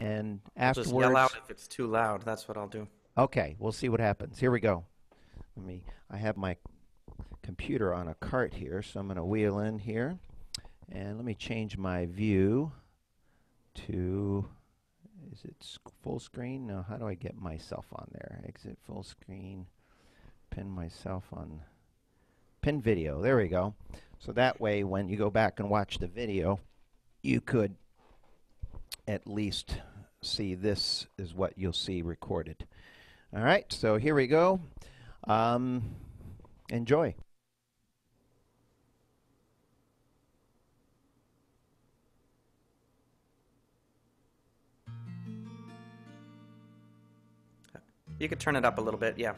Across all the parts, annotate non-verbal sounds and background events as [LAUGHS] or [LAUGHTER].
and afterwards, Just afterwards. yell out if it's too loud. That's what I'll do. Okay, we'll see what happens. Here we go. Let me. I have my computer on a cart here, so I'm going to wheel in here, and let me change my view to. Is it full screen? No. How do I get myself on there? Exit full screen. Pin myself on. Pin video. There we go. So that way, when you go back and watch the video, you could at least see this is what you'll see recorded. All right, so here we go. Um, enjoy. You could turn it up a little bit, yeah.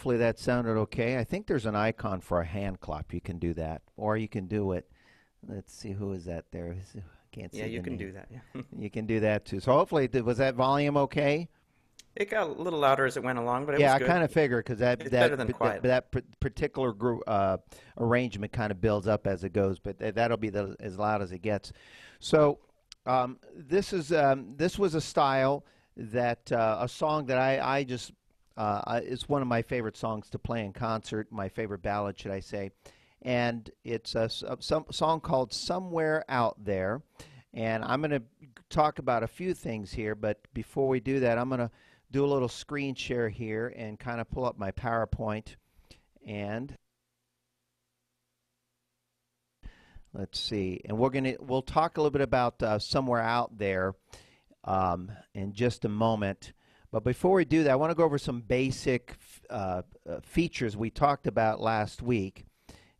Hopefully that sounded okay. I think there's an icon for a hand clap. You can do that, or you can do it. Let's see who is that there. Who's- Can't see. Yeah, you can name. do that. Yeah. [LAUGHS] You can do that too. So hopefully, th- was that volume okay? it got a little louder as it went along, but it yeah, I kind of figured because that It's that better than p- that, that particular group uh, arrangement kind of builds up as it goes, but th- that'll be the, as loud as it gets. So um, this is um, this was a style that uh, a song that I I just uh, it's one of my favorite songs to play in concert. My favorite ballad, should I say? And it's a some song called "Somewhere Out There." And I'm going to talk about a few things here, but before we do that, I'm going to do a little screen share here and kind of pull up my PowerPoint and let's see. And we're going to we'll talk a little bit about uh, somewhere out there um, in just a moment. But before we do that, I want to go over some basic uh, uh, features we talked about last week.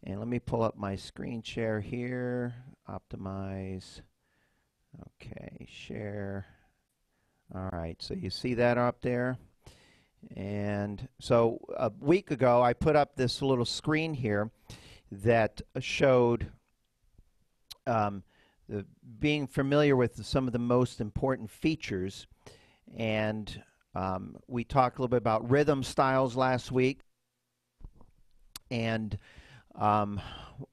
And let me pull up my screen share here. Optimize. Okay, share. All right, so you see that up there? And so a week ago, I put up this little screen here that showed um, the, being familiar with some of the most important features. And um, we talked a little bit about rhythm styles last week. And um,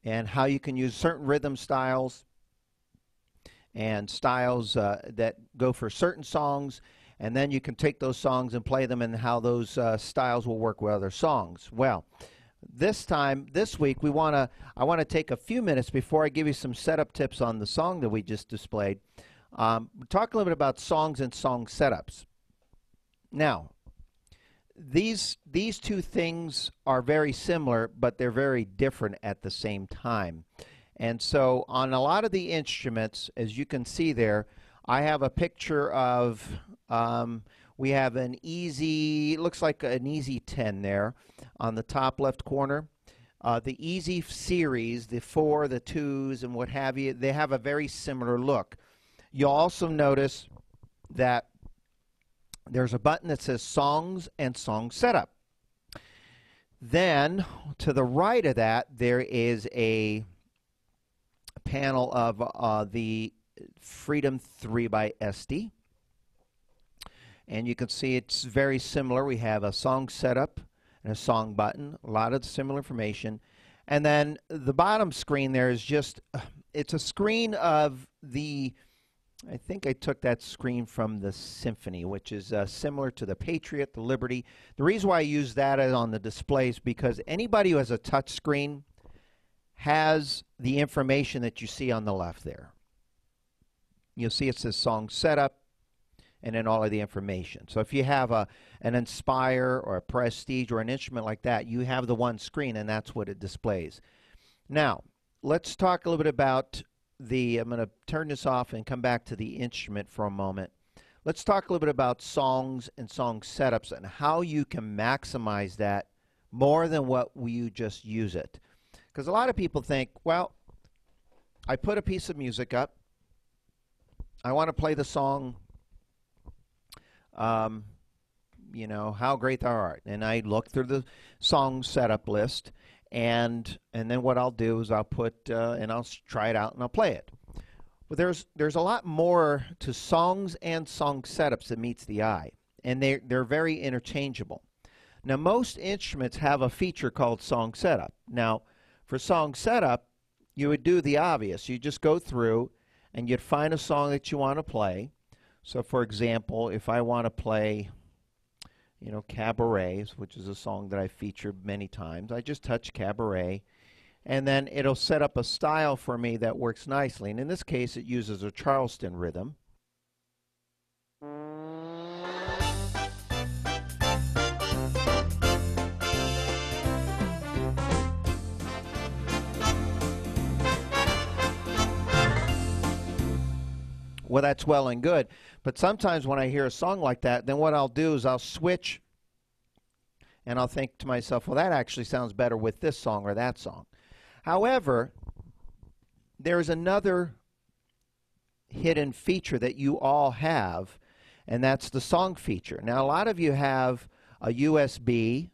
and how you can use certain rhythm styles and styles uh, that go for certain songs, and then you can take those songs and play them, and how those uh, styles will work with other songs. Well, this time, this week, we want to. I want to take a few minutes before I give you some setup tips on the song that we just displayed. Um, talk a little bit about songs and song setups. Now, these these two things are very similar, but they're very different at the same time. And so on a lot of the instruments, as you can see there, I have a picture of um, we have an easy it looks like an easy 10 there on the top left corner. Uh, the easy series, the four, the twos, and what have you, they have a very similar look. You'll also notice that there's a button that says Songs and Song Setup. Then to the right of that, there is a panel of uh, the Freedom 3 by SD. And you can see it's very similar. We have a song setup and a song button, a lot of similar information. And then the bottom screen there is just, it's a screen of the I think I took that screen from the Symphony, which is uh, similar to the Patriot, the Liberty. The reason why I use that on the display is because anybody who has a touch screen has the information that you see on the left there. You'll see it says song setup and then all of the information. So if you have a an Inspire or a Prestige or an instrument like that, you have the one screen and that's what it displays. Now, let's talk a little bit about the, I'm going to turn this off and come back to the instrument for a moment. Let's talk a little bit about songs and song setups and how you can maximize that more than what you just use it. Because a lot of people think, well, I put a piece of music up. I want to play the song, um, you know, How Great Thou Art. And I look through the song setup list and and then what I'll do is I'll put uh, and I'll try it out and I'll play it. But there's there's a lot more to songs and song setups that meets the eye, and they they're very interchangeable. Now most instruments have a feature called song setup. Now for song setup, you would do the obvious. You just go through and you'd find a song that you want to play. So for example, if I want to play you know, Cabaret, which is a song that I featured many times. I just touch Cabaret, and then it'll set up a style for me that works nicely. And in this case, it uses a Charleston rhythm. Well, that's well and good. But sometimes when I hear a song like that, then what I'll do is I'll switch and I'll think to myself, well, that actually sounds better with this song or that song. However, there's another hidden feature that you all have, and that's the song feature. Now, a lot of you have a USB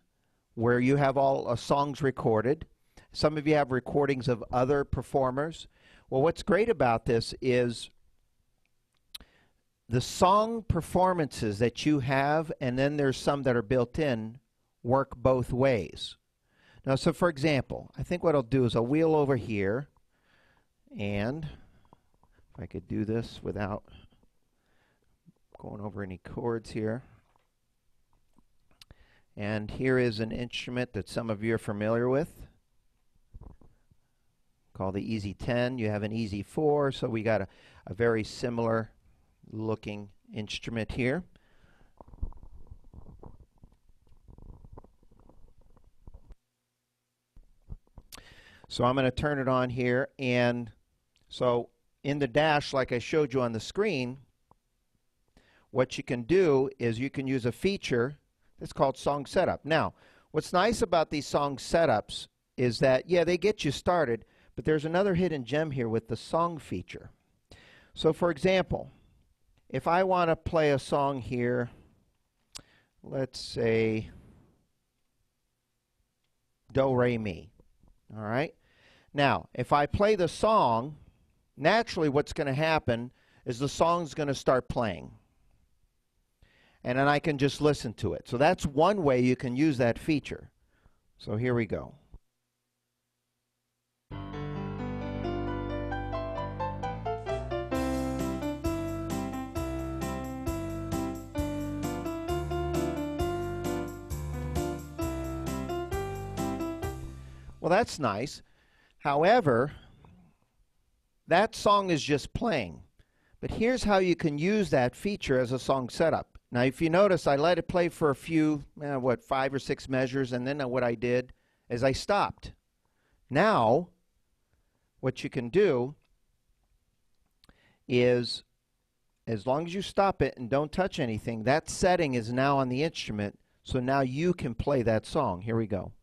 where you have all uh, songs recorded. Some of you have recordings of other performers. Well, what's great about this is the song performances that you have, and then there's some that are built in, work both ways. Now, so for example, I think what I'll do is I'll wheel over here, and if I could do this without going over any chords here. And here is an instrument that some of you are familiar with. called the Easy 10. You have an Easy 4, so we got a, a very similar looking instrument here. So I'm going to turn it on here and so in the dash like I showed you on the screen what you can do is you can use a feature that's called song setup. Now what's nice about these song setups is that yeah they get you started but there's another hidden gem here with the song feature. So for example if I want to play a song here let's say do re mi all right. Now, if I play the song, naturally what's going to happen is the song's going to start playing. And then I can just listen to it. So that's one way you can use that feature. So here we go. Well, that's nice. However, that song is just playing. But here's how you can use that feature as a song setup. Now, if you notice, I let it play for a few, eh, what, five or six measures, and then what I did is I stopped. Now, what you can do is, as long as you stop it and don't touch anything, that setting is now on the instrument, so now you can play that song. Here we go.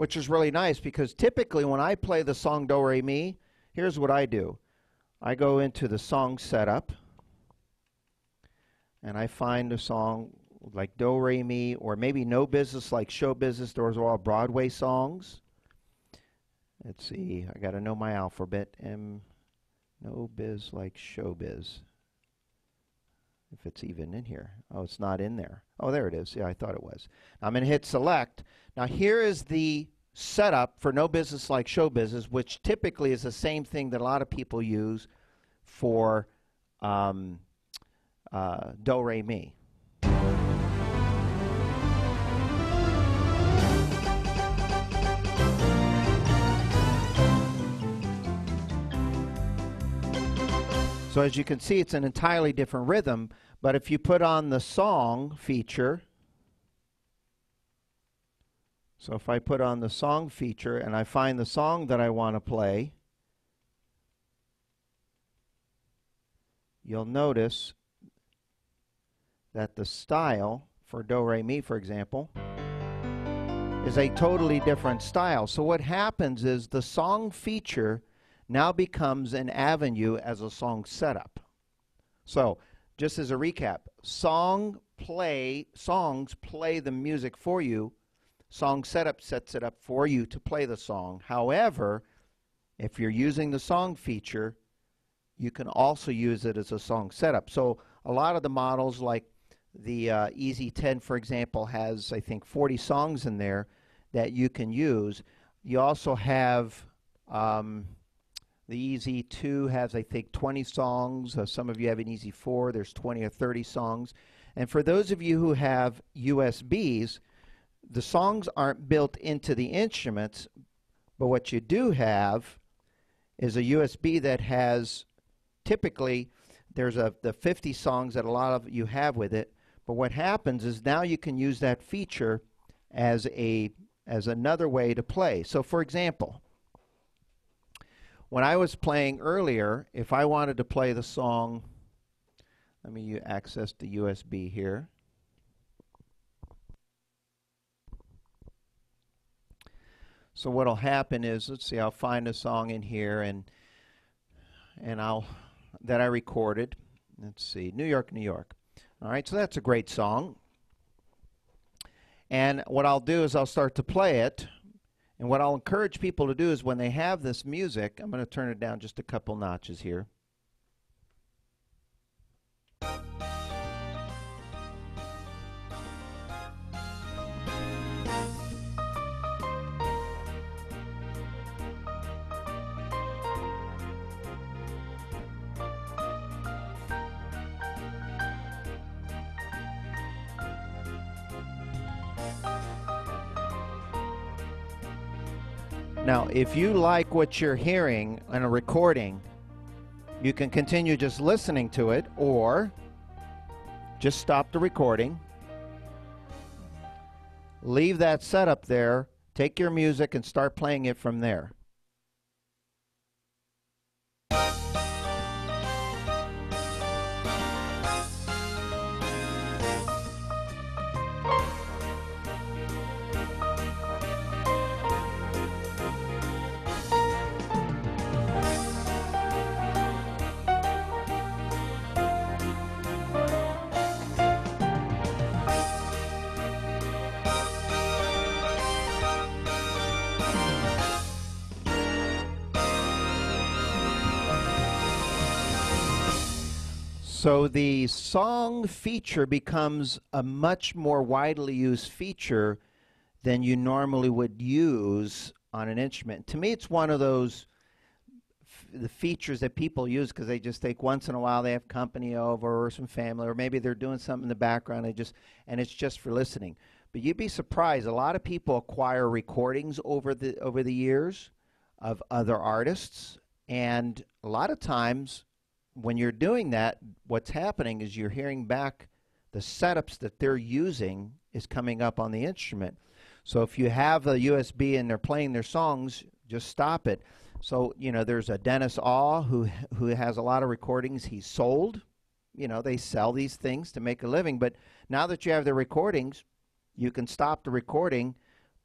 Which is really nice because typically when I play the song Do Re Mi, here's what I do. I go into the song setup and I find a song like Do Re Mi or maybe No Business like Show Business. Those are all Broadway songs. Let's see, I got to know my alphabet. M, No Biz like Show Biz. If it's even in here. Oh, it's not in there. Oh, there it is. Yeah, I thought it was. I'm going to hit select. Now here is the setup for no business like show business, which typically is the same thing that a lot of people use for um, uh, do re mi. So as you can see, it's an entirely different rhythm. But if you put on the song feature, so if I put on the song feature and I find the song that I want to play, you'll notice that the style for Do Re Mi, for example, is a totally different style. So what happens is the song feature now becomes an avenue as a song setup. So just as a recap, song play songs play the music for you Song Setup sets it up for you to play the song. However, if you're using the song feature, you can also use it as a song setup. So a lot of the models, like the uh, Easy 10, for example, has, I think, 40 songs in there that you can use. You also have um, the Easy 2 has, I think, 20 songs. Uh, some of you have an Easy 4. There's 20 or 30 songs. And for those of you who have USBs, the songs aren't built into the instruments, but what you do have is a USB that has typically there's a the 50 songs that a lot of you have with it, but what happens is now you can use that feature as a as another way to play. So for example, when I was playing earlier, if I wanted to play the song, let me access the USB here. So what'll happen is, let's see, I'll find a song in here and and I'll that I recorded. Let's see, New York, New York. All right, so that's a great song. And what I'll do is I'll start to play it. And what I'll encourage people to do is when they have this music, I'm going to turn it down just a couple notches here. Now, if you like what you're hearing in a recording, you can continue just listening to it or just stop the recording. Leave that setup there, take your music, and start playing it from there. So the song feature becomes a much more widely used feature than you normally would use on an instrument. To me, it's one of those the features that people use because they just think once in a while they have company over or some family or maybe they're doing something in the background they just and it's just for listening but you'd be surprised a lot of people acquire recordings over the over the years of other artists and a lot of times when you're doing that, what's happening is you're hearing back the setups that they're using is coming up on the instrument. So if you have a USB and they're playing their songs, just stop it. So you know, there's a Dennis Awe who who has a lot of recordings he's sold. You know, they sell these things to make a living. But now that you have the recordings, you can stop the recording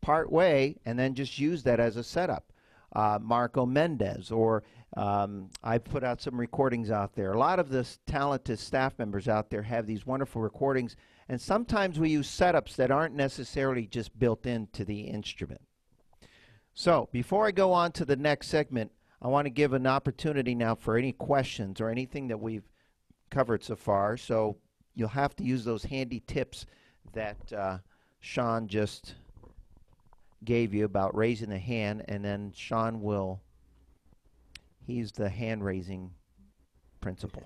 part way and then just use that as a setup. Uh, Marco Mendez or um, I've put out some recordings out there. A lot of the talented staff members out there have these wonderful recordings, and sometimes we use setups that aren't necessarily just built into the instrument. So, before I go on to the next segment, I want to give an opportunity now for any questions or anything that we've covered so far. So, you'll have to use those handy tips that uh, Sean just gave you about raising the hand, and then Sean will He's the hand raising principal.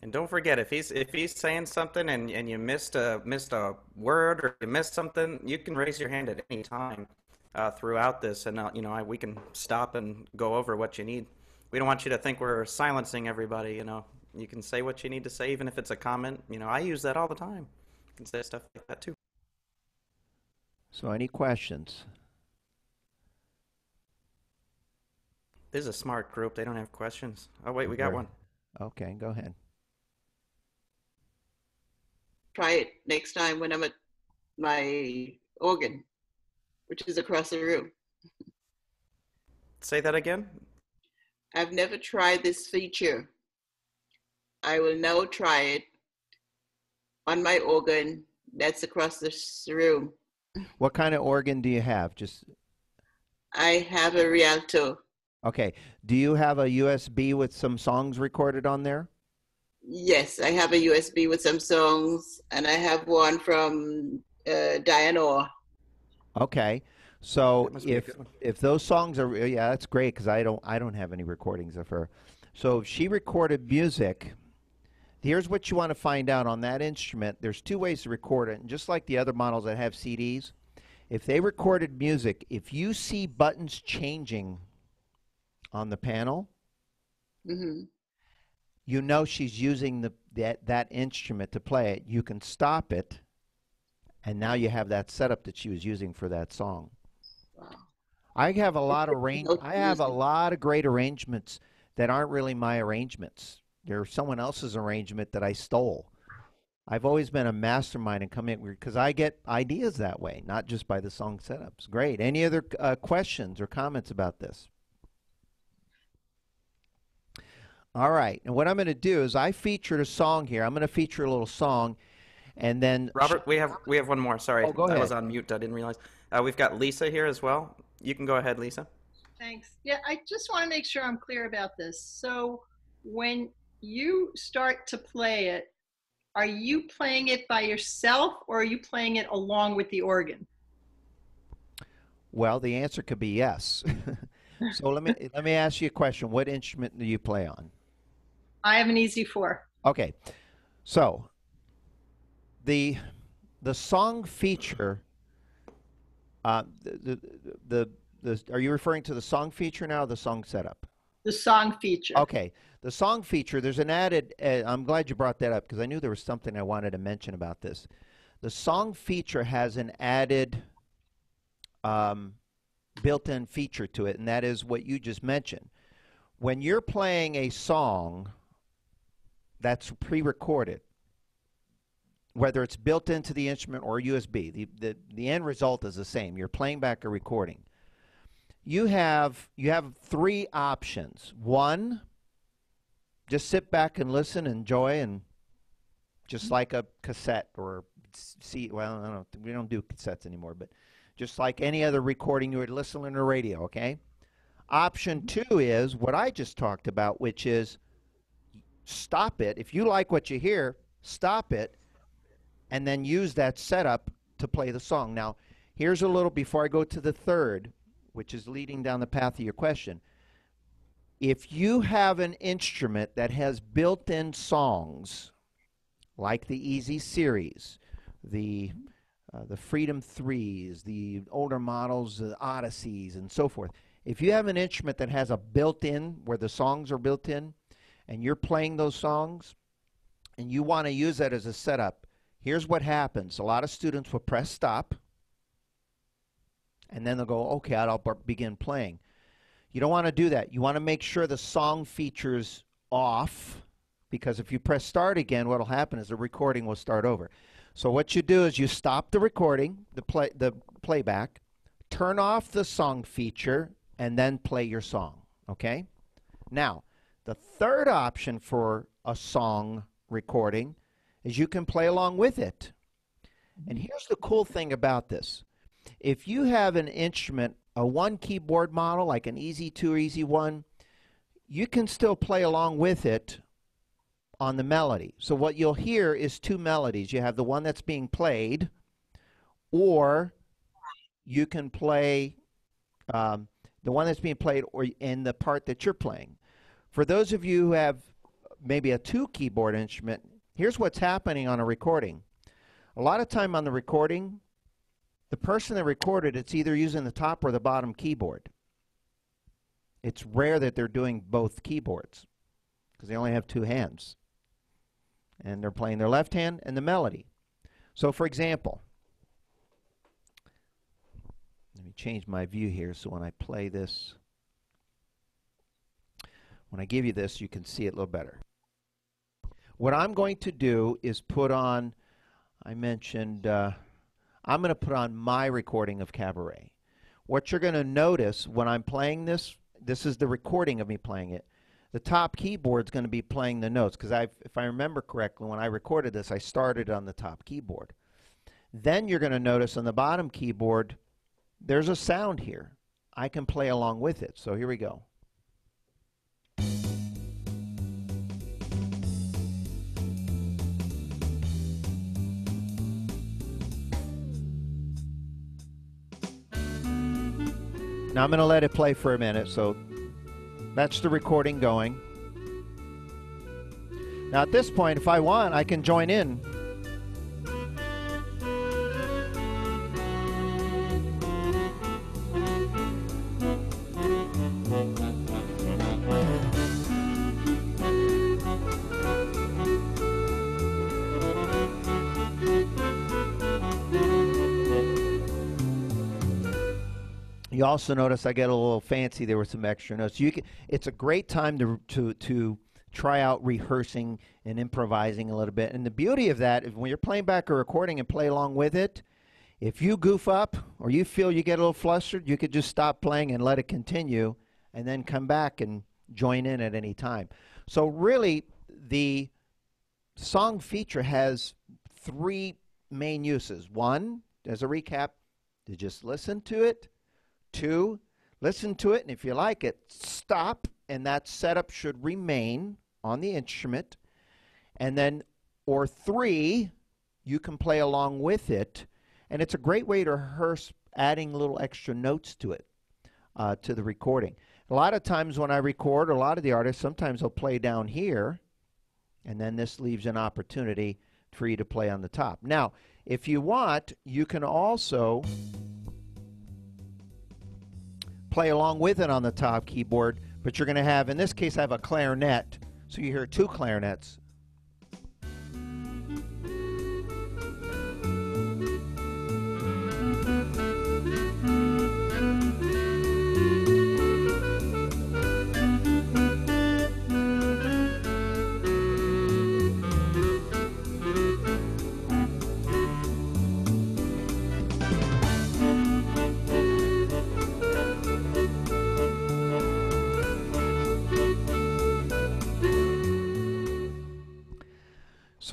And don't forget if he's if he's saying something and, and you missed a missed a word or you missed something, you can raise your hand at any time uh, throughout this, and uh, you know I, we can stop and go over what you need. We don't want you to think we're silencing everybody. You know, you can say what you need to say, even if it's a comment. You know, I use that all the time. You can say stuff like that too. So, any questions? This is a smart group. They don't have questions. Oh, wait, we got one. Okay, go ahead. Try it next time when I'm at my organ, which is across the room. Say that again. I've never tried this feature. I will now try it on my organ that's across the room. What kind of organ do you have? Just I have a Rialto. Okay. Do you have a USB with some songs recorded on there? Yes, I have a USB with some songs, and I have one from uh, Diane Orr. Okay. So if if those songs are yeah, that's great because I don't I don't have any recordings of her. So if she recorded music, here's what you want to find out on that instrument. There's two ways to record it, and just like the other models that have CDs, if they recorded music, if you see buttons changing on the panel, hmm you know she's using the that, that instrument to play it. You can stop it, and now you have that setup that she was using for that song. Wow. I have a lot of range. I have a lot of great arrangements that aren't really my arrangements. They're someone else's arrangement that I stole. I've always been a mastermind and come in because I get ideas that way, not just by the song setups. Great. Any other uh, questions or comments about this? All right. And what I'm going to do is I featured a song here. I'm going to feature a little song, and then Robert, we have we have one more. Sorry, Oh, go I was on mute. I didn't realize. Uh, we've got Lisa here as well. You can go ahead, Lisa. Thanks. Yeah, I just want to make sure I'm clear about this. So when you start to play it, are you playing it by yourself or are you playing it along with the organ? Well, the answer could be yes. [LAUGHS] so let me let me ask you a question. What instrument do you play on? I have an easy four. Okay. So the the song feature uh, the, the the the are you referring to the song feature now or the song setup? The song feature. Okay, the song feature. There's an added. Uh, I'm glad you brought that up because I knew there was something I wanted to mention about this. The song feature has an added um, built-in feature to it, and that is what you just mentioned. When you're playing a song that's pre-recorded, whether it's built into the instrument or USB, the, the, the end result is the same. You're playing back a recording. You have you have three options. One, just sit back and listen, enjoy, and just mm-hmm. like a cassette or see. Well, I don't. We don't do cassettes anymore, but just like any other recording you would listen on the radio. Okay. Option mm-hmm. two is what I just talked about, which is stop it. If you like what you hear, stop it and then use that setup to play the song. Now, here's a little before I go to the third, which is leading down the path of your question. If you have an instrument that has built in songs, like the Easy Series, the uh, the Freedom Threes, the older models, the Odysseys, and so forth. If you have an instrument that has a built in, where the songs are built in, and you're playing those songs, and you want to use that as a setup, here's what happens. A lot of students will press stop, and then they'll go, okay, I'll begin playing. You don't want to do that. You want to make sure the song features off, because if you press start again, what will happen is the recording will start over. So what you do is you stop the recording, the play, the playback, turn off the song feature, and then play your song. Okay? Now, the third option for a song recording is you can play along with it. And here's the cool thing about this. If you have an instrument, a one keyboard model like an Easy 2 or Easy 1, you can still play along with it on the melody. So what you'll hear is two melodies. You have the one that's being played, or you can play um, the one that's being played or in the part that you're playing. For those of you who have maybe a two keyboard instrument, here's what's happening on a recording. A lot of time on the recording, the person that recorded it's either using the top or the bottom keyboard. It's rare that they're doing both keyboards because they only have two hands. And they're playing their left hand and the melody. So for example, let me change my view here so when I play this, when I give you this, you can see it a little better. What I'm going to do is put on, I mentioned, uh, I'm going to put on my recording of Cabaret. What you're going to notice when I'm playing this, this is the recording of me playing it. The top keyboard is going to be playing the notes because if I remember correctly, when I recorded this, I started on the top keyboard. Then you're going to notice on the bottom keyboard, there's a sound here. I can play along with it. So here we go. Now I'm going to let it play for a minute. So that's the recording going. Now at this point, if I want, I can join in. Also notice I get a little fancy there with some extra notes. You can, it's a great time to, to, to try out rehearsing and improvising a little bit. And the beauty of that is when you're playing back a recording and play along with it, if you goof up or you feel you get a little flustered, you could just stop playing and let it continue and then come back and join in at any time. So really the song feature has three main uses. One, as a recap, to just listen to it Two, listen to it, and if you like it, stop, and that setup should remain on the instrument. And then, or three, you can play along with it, and it's a great way to rehearse adding little extra notes to it, uh, to the recording. A lot of times when I record, a lot of the artists, sometimes they'll play down here, and then this leaves an opportunity for you to play on the top. Now, if you want, you can also play along with it on the top keyboard, but you're going to have, in this case, I have a clarinet, so you hear two clarinets.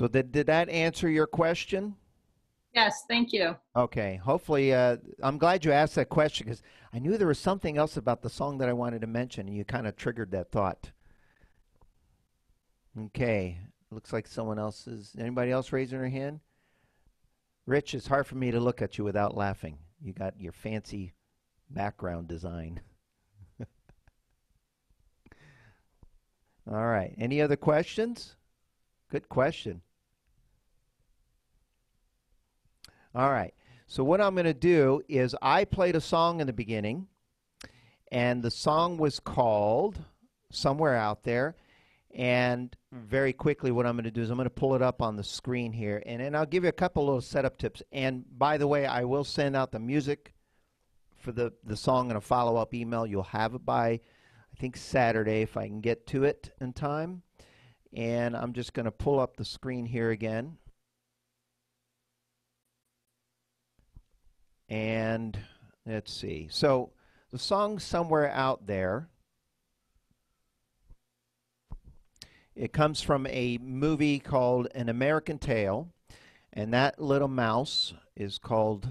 So did, did that answer your question? Yes, thank you. Okay. Hopefully, uh, I'm glad you asked that question because I knew there was something else about the song that I wanted to mention, and you kind of triggered that thought. Okay. Looks like someone else is. Anybody else raising their hand? Rich, it's hard for me to look at you without laughing. You got your fancy background design. [LAUGHS] All right. Any other questions? Good question. All right. So what I'm going to do is I played a song in the beginning, and the song was called Somewhere Out There. And very quickly, what I'm going to do is I'm going to pull it up on the screen here, and then I'll give you a couple little setup tips. And by the way, I will send out the music for the, the song in a follow up email. You'll have it by, I think, Saturday if I can get to it in time. And I'm just going to pull up the screen here again. And let's see. So the song Somewhere Out There. It comes from a movie called An American Tail. And that little mouse is called,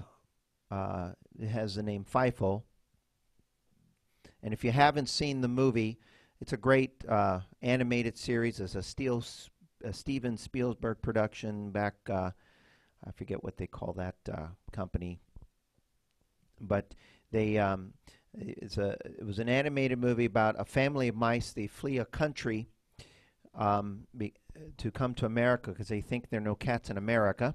uh, it has the name Fievel. And if you haven't seen the movie, it's a great uh, animated series. It's a, Steel, a Steven Spielberg production back, uh, I forget what they call that uh, company, but they um, it's a it was an animated movie about a family of mice. They flee a country um, be, to come to America because they think there are no cats in America.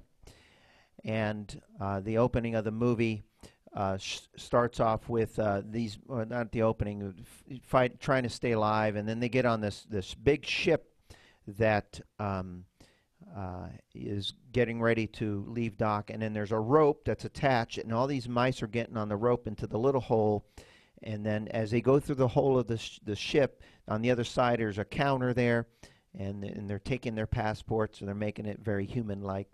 And uh, the opening of the movie uh, starts off with uh, these, well, not the opening, fight, trying to stay alive, and then they get on this this big ship that um, uh, is getting ready to leave dock, and then there's a rope that's attached, and all these mice are getting on the rope into the little hole. And then as they go through the hole of the, sh- the ship, on the other side there's a counter there, and, and they're taking their passports, and they're making it very human-like.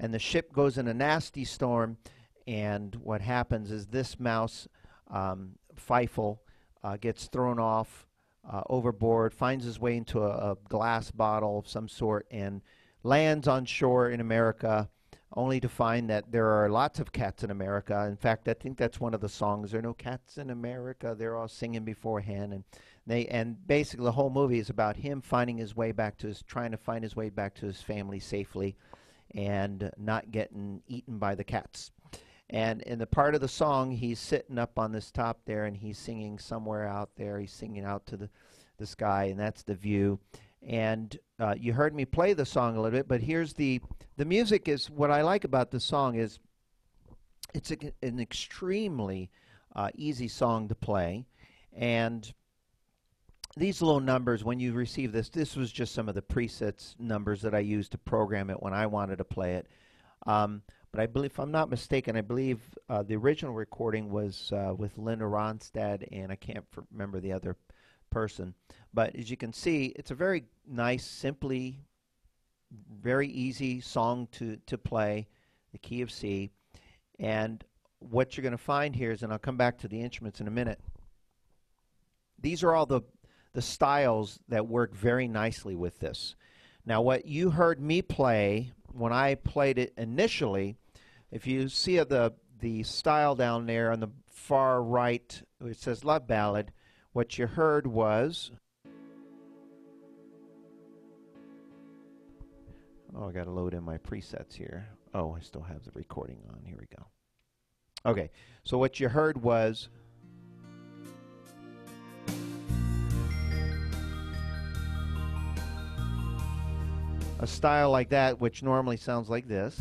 And the ship goes in a nasty storm, and what happens is this mouse, um, Fievel, uh, gets thrown off uh, overboard, finds his way into a, a glass bottle of some sort, and lands on shore in America, only to find that there are lots of cats in America. In fact, I think that's one of the songs. There are no cats in America. They're all singing beforehand, and they and basically the whole movie is about him finding his way back to his, trying to find his way back to his family safely, and not getting eaten by the cats. And in the part of the song, he's sitting up on this top there, and he's singing somewhere out there. He's singing out to the the sky, and that's the view and uh, you heard me play the song a little bit but here's the the music is what i like about the song is it's a, an extremely uh, easy song to play. And these little numbers when you receive this this was just some of the presets numbers that i used to program it when i wanted to play it. Um, but i believe if i'm not mistaken i believe uh, the original recording was uh, with linda ronstadt and i can't remember the other person. But as you can see, it's a very nice, simply, very easy song to, to play, the key of C. And what you're going to find here is, and I'll come back to the instruments in a minute, these are all the, the styles that work very nicely with this. Now, what you heard me play when I played it initially, if you see the, the style down there on the far right, it says Love Ballad, what you heard was. Oh, I got to load in my presets here. Oh, I still have the recording on. Here we go. Okay, so what you heard was. A style like that, which normally sounds like this.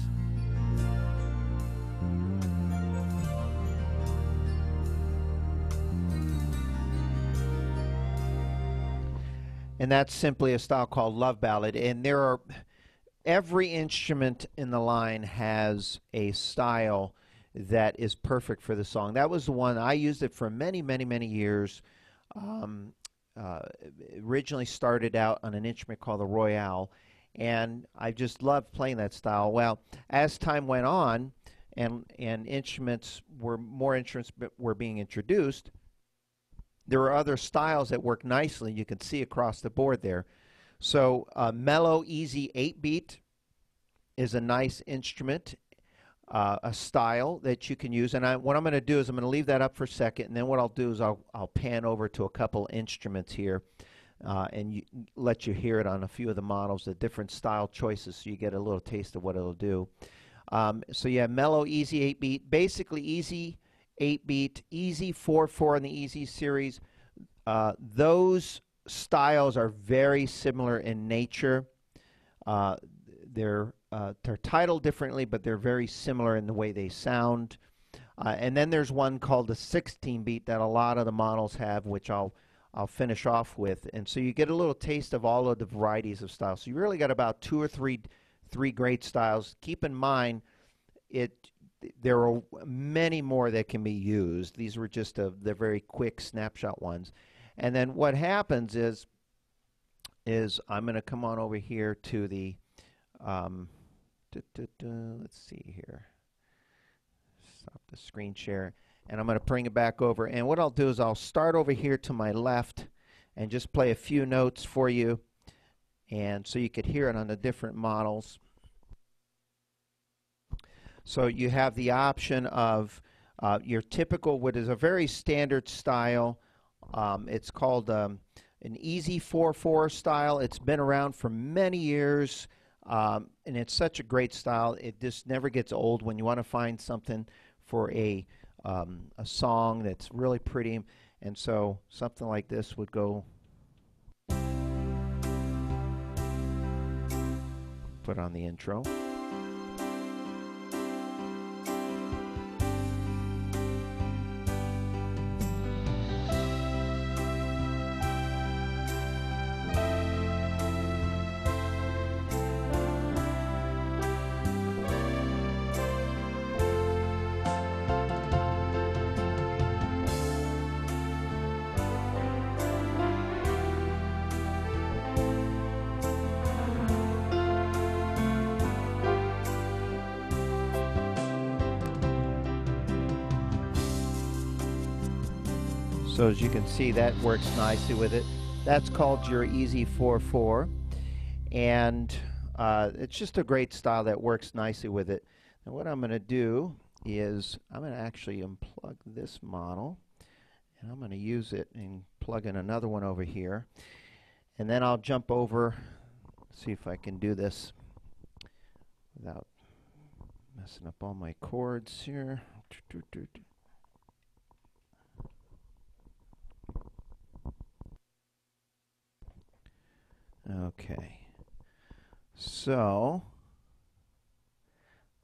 And that's simply a style called love ballad. And there are every instrument in the line has a style that is perfect for the song. That was the one I used it for many, many, many years. Um, uh, originally started out on an instrument called the Royale, and I just loved playing that style. Well, as time went on, and and instruments were more instruments were being introduced, there are other styles that work nicely. You can see across the board there. So uh, mellow, easy 8-beat is a nice instrument, uh, a style that you can use. And I, what I'm going to do is I'm going to leave that up for a second, and then what I'll do is I'll, I'll pan over to a couple instruments here. Uh, and you, let you hear it on a few of the models, the different style choices, so you get a little taste of what it'll do. Um, so have mellow, easy 8 beat, basically easy 8 beat, easy 4 4 in the easy series. Uh, those styles are very similar in nature. Uh, they're uh, they're titled differently, but they're very similar in the way they sound. Uh, and then there's one called the 16 beat that a lot of the models have, which I'll I'll finish off with. And so you get a little taste of all of the varieties of styles. So you really got about two or three three great styles. Keep in mind, it there are many more that can be used. These were just a, the very quick snapshot ones. And then what happens is, is I'm going to come on over here to the, um, let's see here. Stop the screen share. And I'm going to bring it back over. And what I'll do is I'll start over here to my left and just play a few notes for you and so you could hear it on the different models. So you have the option of uh, your typical, what is a very standard style. Um, it's called um, an Easy 4-4 style. It's been around for many years, um, and it's such a great style. It just never gets old when you want to find something for a, um, a song that's really pretty. And so something like this would go put on the intro. So as you can see, that works nicely with it. That's called your Easy 4-4. And uh, it's just a great style that works nicely with it. And what I'm going to do is I'm going to actually unplug this model. And I'm going to use it and plug in another one over here. And then I'll jump over, see if I can do this without messing up all my chords here. Okay. So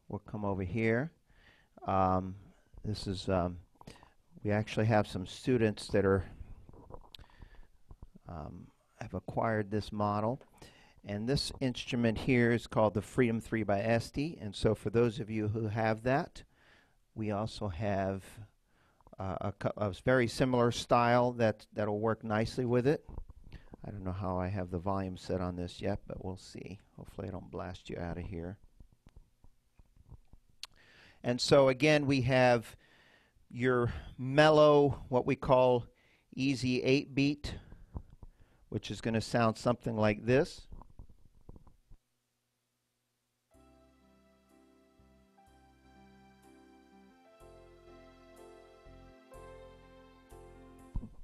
we'll come over here. Um, this is, um, we actually have some students that are, um, have acquired this model. And this instrument here is called the Freedom 3 by Esty. And so for those of you who have that, we also have uh, a, a very similar style that, that'll work nicely with it. I don't know how I have the volume set on this yet, but we'll see. Hopefully I don't blast you out of here. And so again, we have your mellow, what we call easy 8-beat, which is going to sound something like this.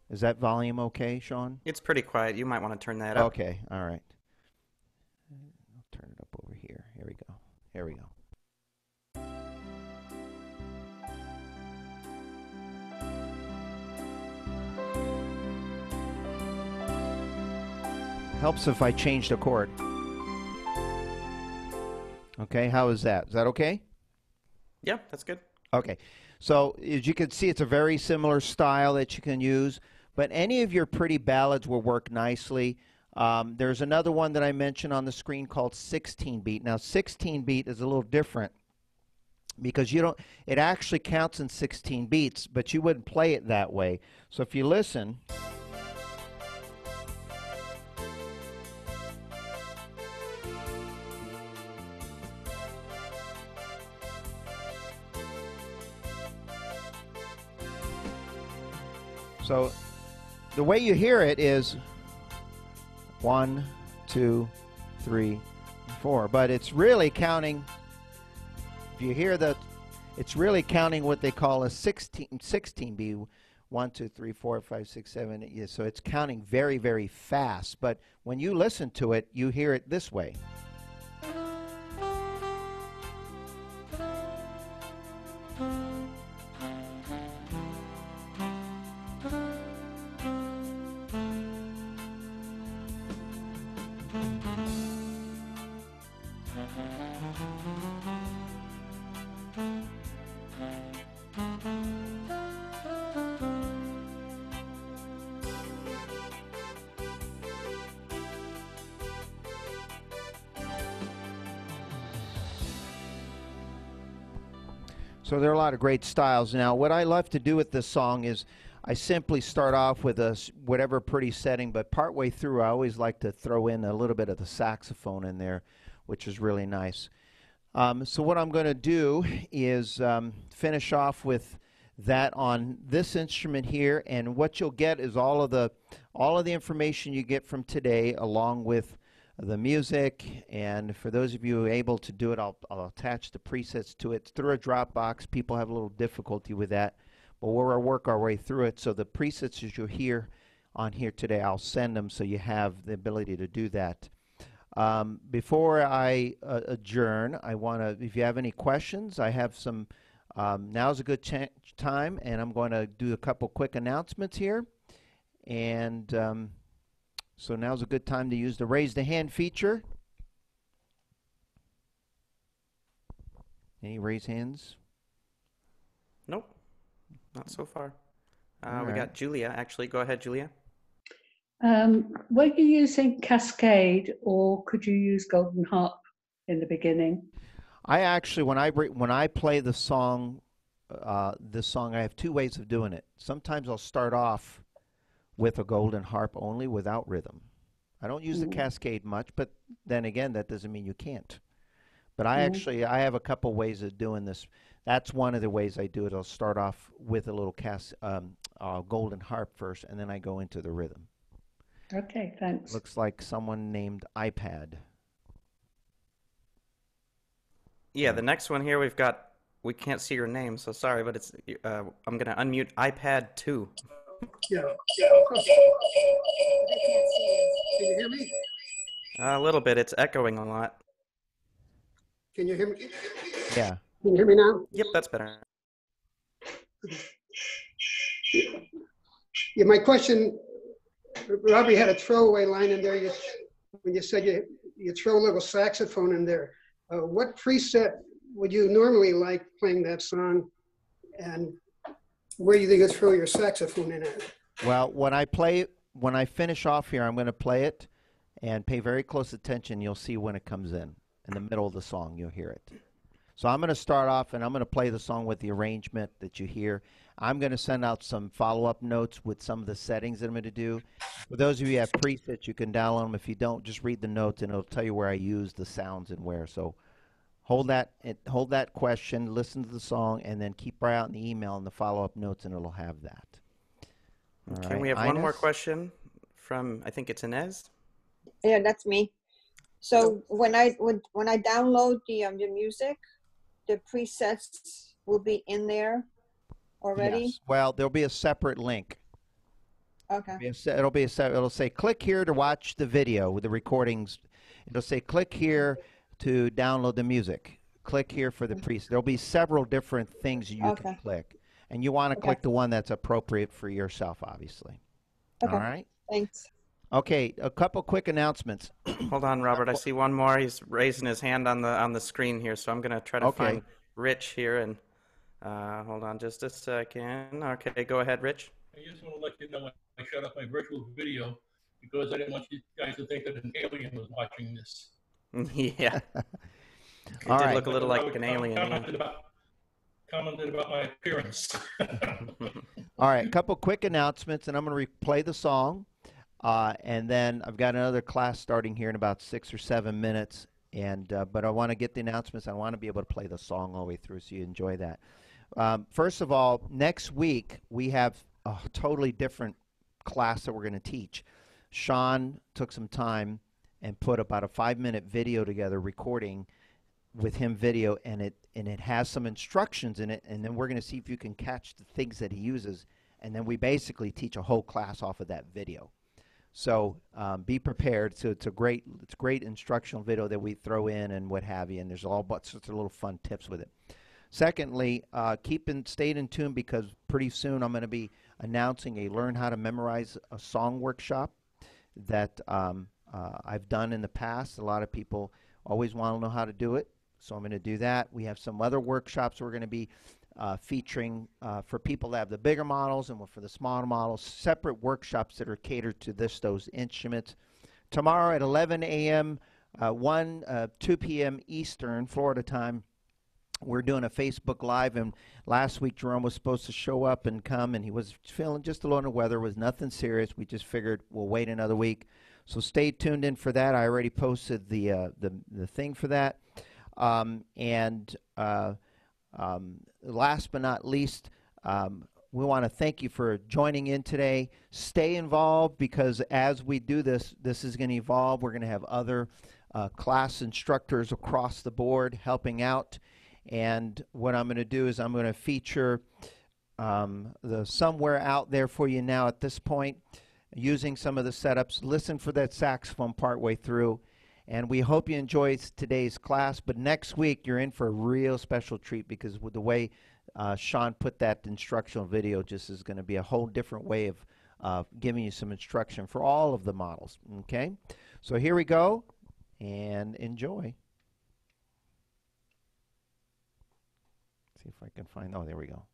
Is that volume okay, Sean? It's pretty quiet. You might want to turn that up. Okay, all right. I'll turn it up over here. Here we go. Here we go. Helps if I change the chord. Okay, how is that? Is that okay? Yeah, that's good. Okay. So as you can see, it's a very similar style that you can use. But any of your pretty ballads will work nicely. Um, there's another one that I mentioned on the screen called 16 beat. Now, 16 beat is a little different because you don't it actually counts in 16 beats but you wouldn't play it that way so if you listen so the way you hear it is one two three four but it's really counting if you hear that, it's really counting what they call a 16, 16B. 1, 2, 3, 4, 5, 6, 7, 8. Yeah, so it's counting very, very fast. But when you listen to it, you hear it this way. So there are a lot of great styles. Now, what I love to do with this song is I simply start off with a whatever pretty setting, but partway through, I always like to throw in a little bit of the saxophone in there, which is really nice. Um, so what I'm going to do is um, finish off with that on this instrument here, and what you'll get is all of the all of the information you get from today, along with the music. And for those of you able to do it, I'll, I'll attach the presets to it through a Dropbox. People have a little difficulty with that, but we'll work our way through it. So the presets as you hear on here today, I'll send them so you have the ability to do that. Um, before I uh, adjourn, I want to, if you have any questions, I have some. Um, now's a good time, and I'm going to do a couple quick announcements here. And um, so now's a good time to use the raise the hand feature. Any raise hands? Nope, not so far. Uh, we right. got Julia. Actually, go ahead, Julia. Um, were you using Cascade or could you use Golden Harp in the beginning? I actually, when I when I play the song, uh, this song, I have two ways of doing it. Sometimes I'll start off with a golden harp only without rhythm. I don't use the Mhm. cascade much, but then again, that doesn't mean you can't. But I Mhm. actually, I have a couple ways of doing this. That's one of the ways I do it. I'll start off with a little cas- um, uh, golden harp first, and then I go into the rhythm. Okay, thanks. Looks like someone named iPad. Yeah, the next one here we've got. We can't see your name, so sorry, but it's. Uh, I'm gonna unmute iPad two. Yeah, yeah, of course. They can't see us. Can you hear me? a little bit. It's echoing a lot. Can you hear me? Yeah. Can you hear me now? Yep, that's better. Yeah, my question, Robbie had a throwaway line in there. You, when you said you, you throw a little saxophone in there. Uh, what preset would you normally like playing that song? And where do you think you throw your saxophone in at? Well, when I play, when I finish off here, I'm going to play it and pay very close attention. You'll see when it comes in. In the middle of the song, you'll hear it. So I'm going to start off and I'm going to play the song with the arrangement that you hear. I'm going to send out some follow up notes with some of the settings that I'm going to do. For those of you who have presets, you can download them. If you don't, just read the notes and it'll tell you where I use the sounds and where. So hold that hold that question, listen to the song, and then keep right out in the email and the follow up notes, and it'll have that. All Okay, right, we have one more question from I think it's Inez. Yeah, that's me. So when I when when I download the um the music, the presets will be in there already. Yes. Well, there'll be a separate link. Okay. Be a se- It'll be a se- it'll say click here to watch the video with the recordings. It'll say click here to download the music. Click here for the preset. There'll be several different things you can click, and you want to Okay. click the one that's appropriate for yourself, obviously. Okay. All right. Thanks. Okay. A couple quick announcements. [CLEARS THROAT] Hold on, Robert. I see one more. He's raising his hand on the on the screen here, so I'm gonna try to Okay. find Rich here. And uh, hold on just a second. Okay, go ahead, Rich. I just want to let you know I shut off my virtual video because I didn't want you guys to think that an alien was watching this. [LAUGHS] yeah. [LAUGHS] It All did right. look a little like an alien. Commented about, commented about my appearance. [LAUGHS] All right, a couple quick announcements, and I'm going to replay the song. Uh, and then I've got another class starting here in about six or seven minutes. And uh, but I want to get the announcements. I want to be able to play the song all the way through, so you enjoy that. Um, first of all, next week we have a totally different class that we're going to teach. Sean took some time and put about a five-minute video together, recording with him video, and it and it has some instructions in it. And then we're going to see if you can catch the things that he uses, and then we basically teach a whole class off of that video. So um, be prepared. So it's a great, it's a great instructional video that we throw in and what have you. And there's all but sorts of little fun tips with it. Secondly, uh, keep in, stay in tune because pretty soon I'm going to be announcing a learn how to memorize a song workshop that um, uh, I've done in the past. A lot of people always want to know how to do it, so I'm going to do that. We have some other workshops we're going to be uh, featuring uh, for people that have the bigger models and for the smaller models, separate workshops that are catered to this those instruments. Tomorrow at 11 a.m., uh, 1 uh, 2 p.m. Eastern Florida time, we're doing a Facebook Live. And last week Jerome was supposed to show up and come, and he was feeling just a little weather. It was nothing serious. We just figured we'll wait another week. So stay tuned in for that. I already posted the uh, the the thing for that. Um, and uh, um, last but not least, um, we want to thank you for joining in today. Stay involved because as we do this, this is going to evolve. We're going to have other uh, class instructors across the board helping out. And what I'm going to do is I'm going to feature um, the somewhere out there for you now at this point, using some of the setups. Listen for that saxophone partway through. And we hope you enjoy today's class. But next week, you're in for a real special treat because with the way uh, Sean put that instructional video, just is going to be a whole different way of uh, giving you some instruction for all of the models. Okay? So here we go and enjoy. See if I can find. Oh, there we go.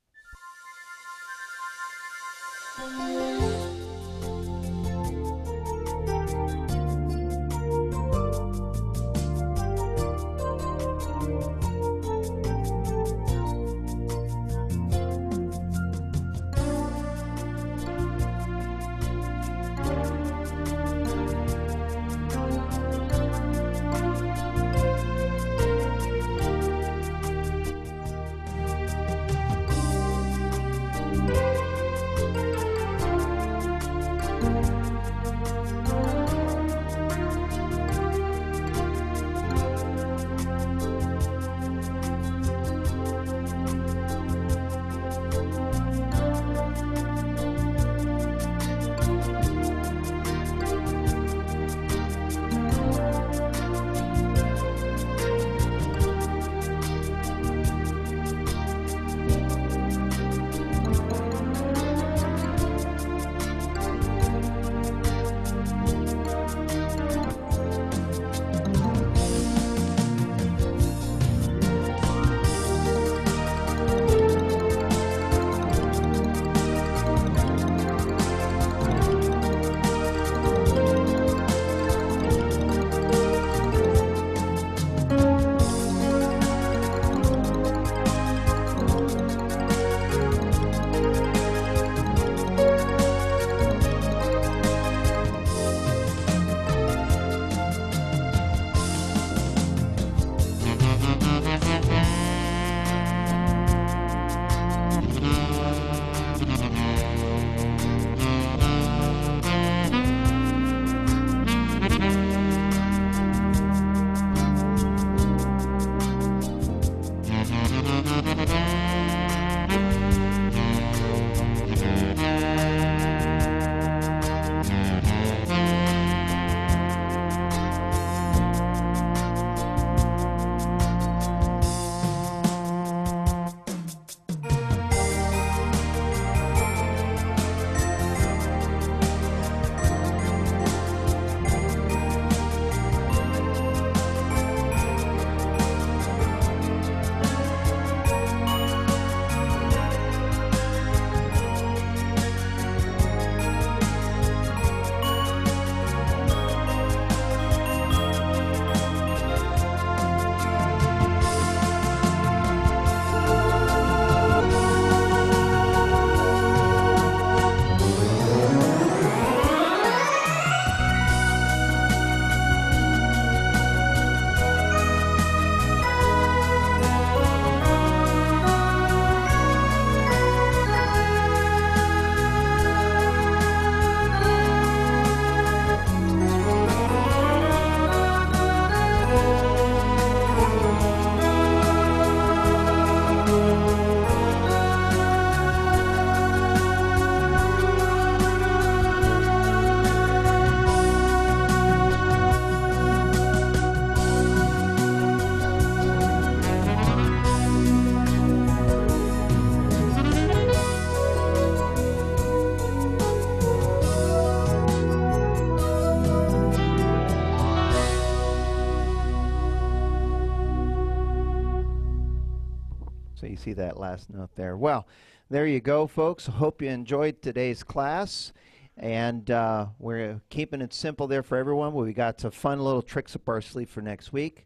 That last note there. Well, there you go, folks. Hope you enjoyed today's class. And uh, we're keeping it simple there for everyone. We got some fun little tricks up our sleeve for next week.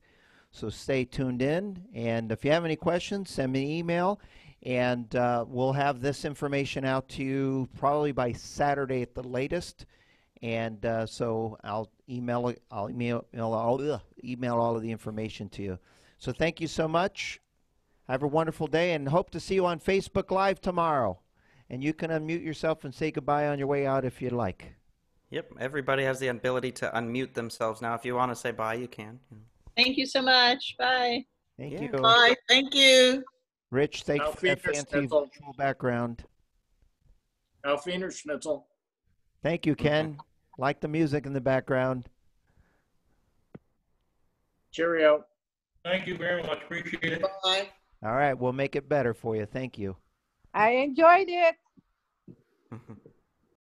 So stay tuned in. And if you have any questions, send me an email. And uh, we'll have this information out to you probably by Saturday at the latest. And uh, so I'll email. I'll email, email all email all of the information to you. So thank you so much. Have a wonderful day, and hope to see you on Facebook Live tomorrow. And you can unmute yourself and say goodbye on your way out if you'd like. Yep, everybody has the ability to unmute themselves now. If you want to say bye, you can. Thank you so much. Bye. Thank Yeah. you, Bye, thank you. Rich. Thanks Auf for that fancy Wiedersehen. virtual background. Auf Schnitzel. Thank you, Ken. like the music in the background. Cheerio. Thank you very much. Appreciate it. Bye. All right, we'll make it better for you. Thank you. I enjoyed it. [LAUGHS]